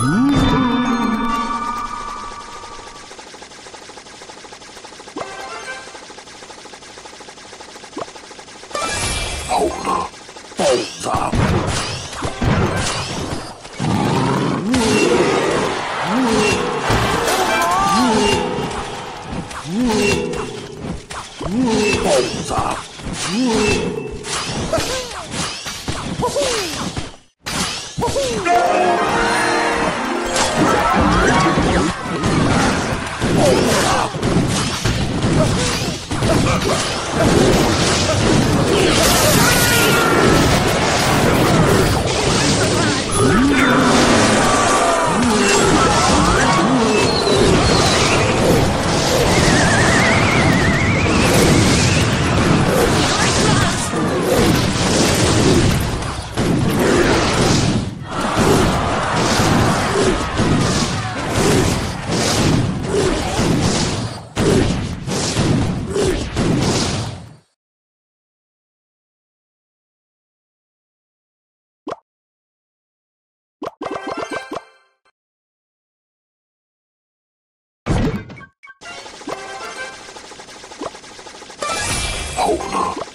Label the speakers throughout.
Speaker 1: 好了，爆炸！爆炸！好了。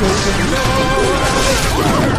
Speaker 2: Oh,